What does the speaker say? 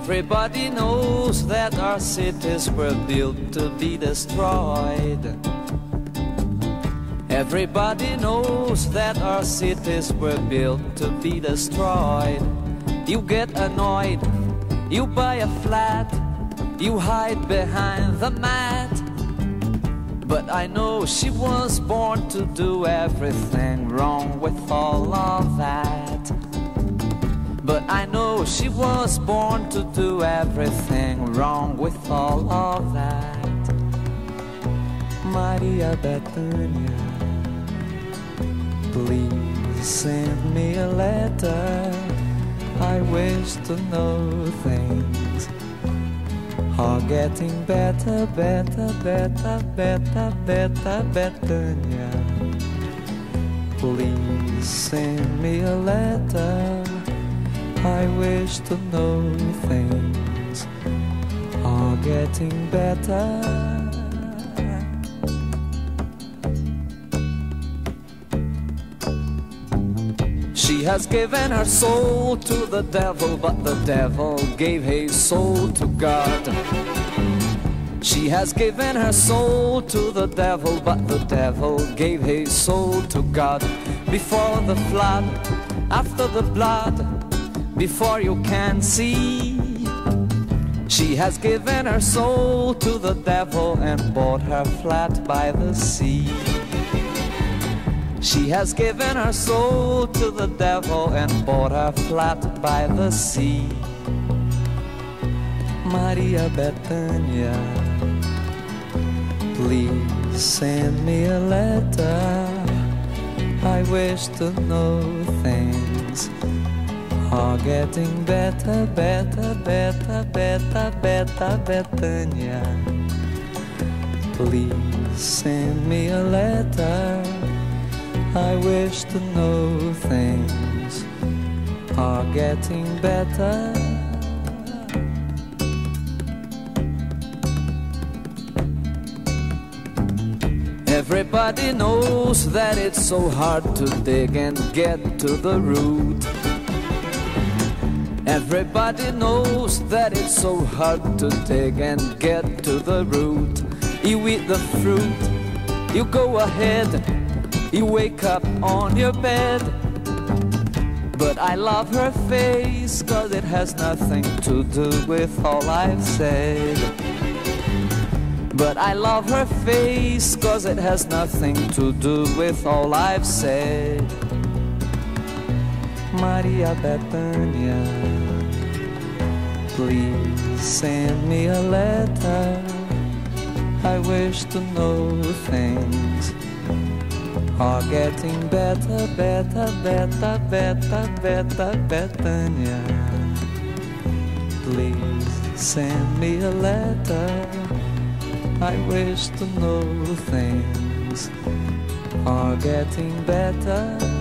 Everybody knows that our cities were built to be destroyed. Everybody knows that our cities were built to be destroyed. You get annoyed, you buy a flat, you hide behind the mat. But I know she was born to do everything wrong with all of that. She was born to do everything wrong with all of that. Maria Bethânia, please send me a letter. I wish to know things are getting better, better, better, better, better, Bethânia. Please send me a letter. I wish to know things are getting better. She has given her soul to the devil, but the devil gave his soul to God. She has given her soul to the devil, but the devil gave his soul to God. Before the flood, after the blood, before you can see. She has given her soul to the devil and bought her flat by the sea. She has given her soul to the devil and bought her flat by the sea. Maria Bethânia, please send me a letter. I wish to know things are getting better, better, better, better, better, Bethânia. Please send me a letter. I wish to know things are getting better. Everybody knows that it's so hard to dig and get to the root. Everybody knows that it's so hard to dig and get to the root. You eat the fruit, you go ahead, you wake up on your bed. But I love her face, cause it has nothing to do with all I've said. But I love her face, cause it has nothing to do with all I've said. Maria Bethânia, please send me a letter. I wish to know things are getting better, better, better, better, better, Bethânia. Please send me a letter. I wish to know things are getting better.